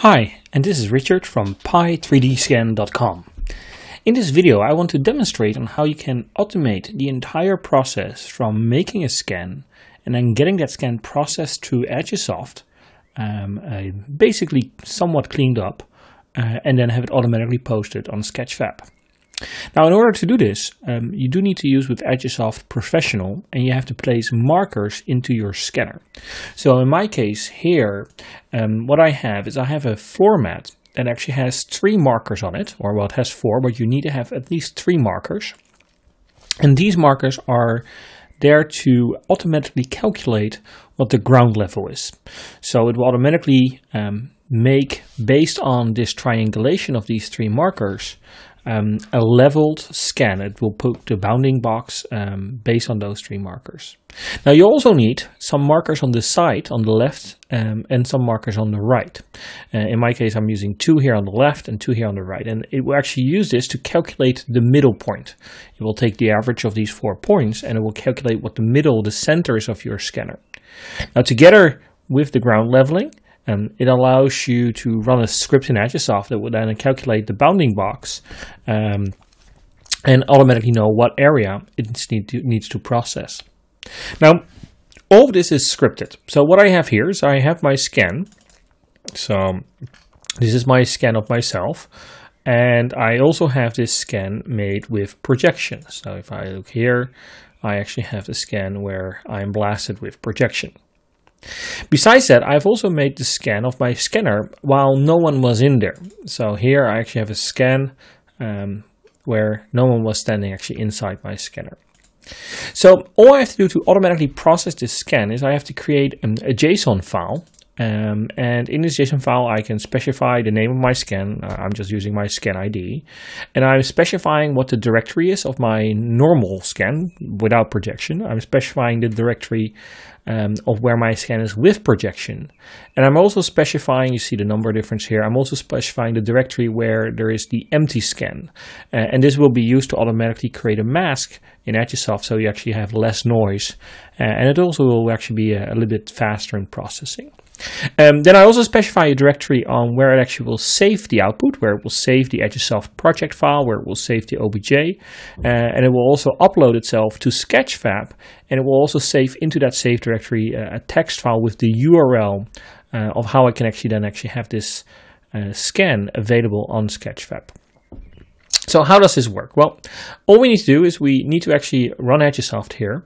Hi, and this is Richard from Pi3dscan.com. In this video I want to demonstrate on how you can automate the entire process from making a scan and then getting that scan processed through Agisoft, um, uh, basically somewhat cleaned up, uh, and then have it automatically posted on Sketchfab. Now, in order to do this, um, you do need to use with Agisoft Professional and you have to place markers into your scanner. So in my case here, um, what I have is I have a format that actually has three markers on it, or well, it has four, but you need to have at least three markers. And these markers are there to automatically calculate what the ground level is. So it will automatically um, make, based on this triangulation of these three markers, um, a leveled scan. It will put the bounding box um, based on those three markers. Now you also need some markers on the side, on the left, um, and some markers on the right. Uh, in my case, I'm using two here on the left and two here on the right. And it will actually use this to calculate the middle point. It will take the average of these four points and it will calculate what the middle, the center is of your scanner. Now together with the ground leveling, um, it allows you to run a script in Agisoft that will then calculate the bounding box um, and automatically know what area it need to, needs to process. Now, all of this is scripted. So what I have here is I have my scan. So this is my scan of myself. And I also have this scan made with projection. So if I look here, I actually have the scan where I'm blasted with projection. Besides that, I've also made the scan of my scanner while no one was in there. So here I actually have a scan um, where no one was standing actually inside my scanner. So all I have to do to automatically process this scan is I have to create a JSON file um, and in this JSON file, I can specify the name of my scan. Uh, I'm just using my scan ID. And I'm specifying what the directory is of my normal scan without projection. I'm specifying the directory um, of where my scan is with projection. And I'm also specifying, you see the number difference here, I'm also specifying the directory where there is the empty scan. Uh, and this will be used to automatically create a mask in Agisoft so you actually have less noise. Uh, and it also will actually be a, a little bit faster in processing. Um, then I also specify a directory on where it actually will save the output, where it will save the Agisoft project file, where it will save the OBJ, uh, and it will also upload itself to Sketchfab, and it will also save into that save directory uh, a text file with the URL uh, of how I can actually then actually have this uh, scan available on Sketchfab. So how does this work? Well, all we need to do is we need to actually run Agisoft here.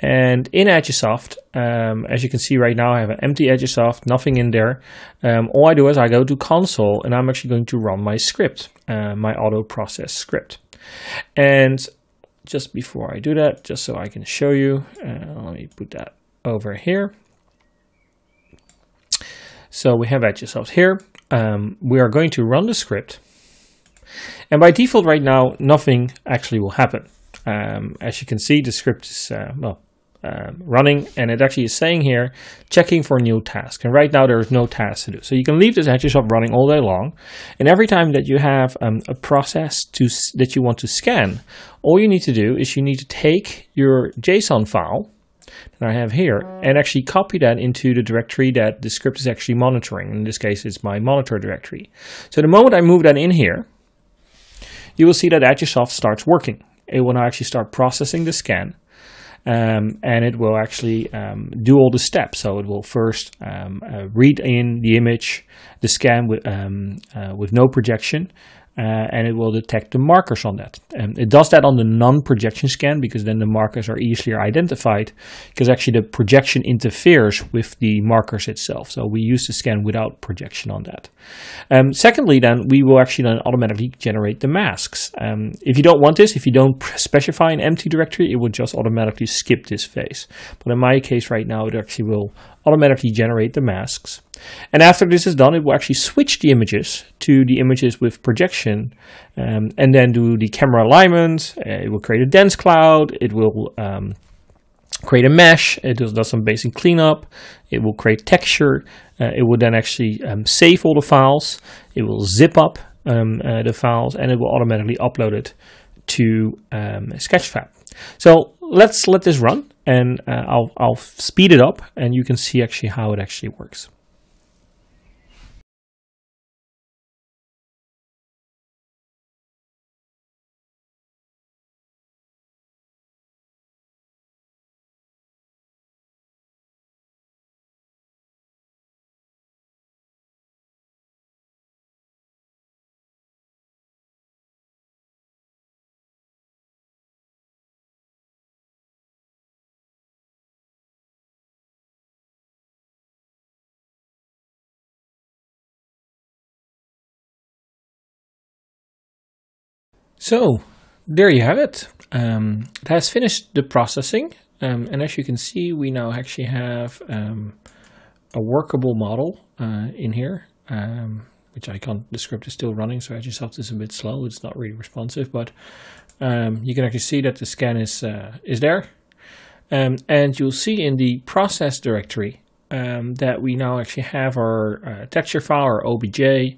And in Agisoft, um, as you can see right now, I have an empty Agisoft, nothing in there. Um, all I do is I go to console and I'm actually going to run my script, uh, my auto process script. And just before I do that, just so I can show you, uh, let me put that over here. So we have Agisoft here. Um, we are going to run the script. And by default right now, nothing actually will happen. Um, as you can see, the script is, uh, well, uh, running and it actually is saying here checking for new task. And right now there is no task to do. So you can leave this Agisoft running all day long. And every time that you have um, a process to that you want to scan all you need to do is you need to take your JSON file that I have here and actually copy that into the directory that the script is actually monitoring. In this case it's my monitor directory. So the moment I move that in here you will see that Agisoft starts working. It will now actually start processing the scan. Um, and it will actually um, do all the steps. So it will first um, uh, read in the image, the scan with, um, uh, with no projection, uh, and it will detect the markers on that. And it does that on the non-projection scan because then the markers are easier identified because actually the projection interferes with the markers itself. So we use the scan without projection on that. Um, secondly, then we will actually then automatically generate the masks. Um, if you don't want this, if you don't specify an empty directory, it will just automatically skip this phase. But in my case right now, it actually will automatically generate the masks. And after this is done, it will actually switch the images to the images with projection um, and then do the camera alignment. Uh, it will create a dense cloud. It will um, create a mesh. It does some basic cleanup. It will create texture. Uh, it will then actually um, save all the files. It will zip up um, uh, the files and it will automatically upload it to um, Sketchfab. So let's let this run and uh, I'll, I'll speed it up and you can see actually how it actually works. So there you have it. Um, it has finished the processing. Um, and as you can see, we now actually have um, a workable model uh, in here, um, which I can't, the script is still running, so Agisoft is a bit slow. It's not really responsive, but um, you can actually see that the scan is, uh, is there. Um, and you'll see in the process directory that we now actually have our uh, texture file, our OBJ,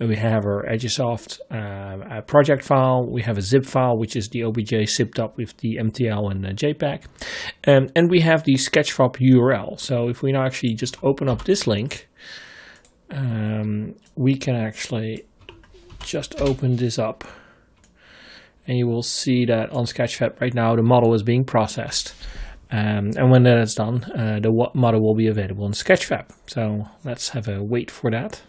we have our Agisoft uh, project file. We have a zip file, which is the OBJ zipped up with the MTL and JPEG. Um, and we have the Sketchfab URL. So if we now actually just open up this link, um, we can actually just open this up. And you will see that on Sketchfab right now, the model is being processed. Um, and when that is done, uh, the model will be available in Sketchfab. So let's have a wait for that.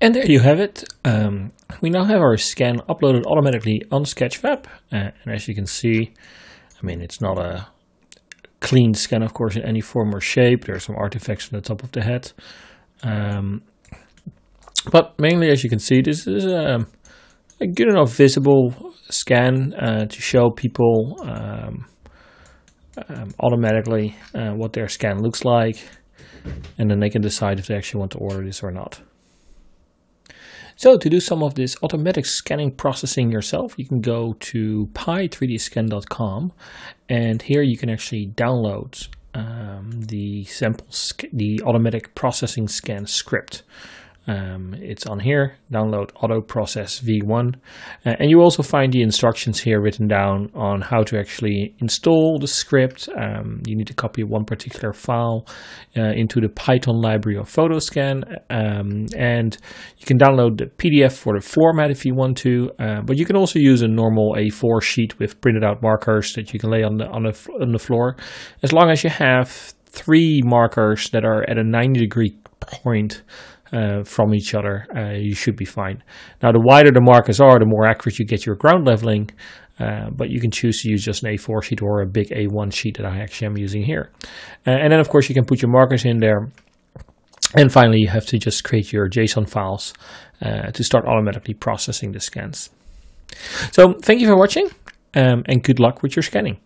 And there you have it. Um, we now have our scan uploaded automatically on Sketchfab. Uh, and as you can see, I mean, it's not a clean scan, of course, in any form or shape. There are some artifacts on the top of the head. Um, but mainly, as you can see, this is a, a good enough visible scan uh, to show people um, um, automatically uh, what their scan looks like. And then they can decide if they actually want to order this or not. So to do some of this automatic scanning processing yourself, you can go to pi3dscan.com and here you can actually download um, the sample, the automatic processing scan script. Um, it's on here, download auto process v1. Uh, and you also find the instructions here written down on how to actually install the script. Um, you need to copy one particular file uh, into the Python library of Photoscan. Um, and you can download the PDF for the format if you want to, uh, but you can also use a normal A4 sheet with printed out markers that you can lay on the, on the, on the floor. As long as you have three markers that are at a 90 degree point uh, from each other, uh, you should be fine. Now, the wider the markers are, the more accurate you get your ground leveling, uh, but you can choose to use just an A4 sheet or a big A1 sheet that I actually am using here. Uh, and then, of course, you can put your markers in there. And finally, you have to just create your JSON files uh, to start automatically processing the scans. So, thank you for watching um, and good luck with your scanning.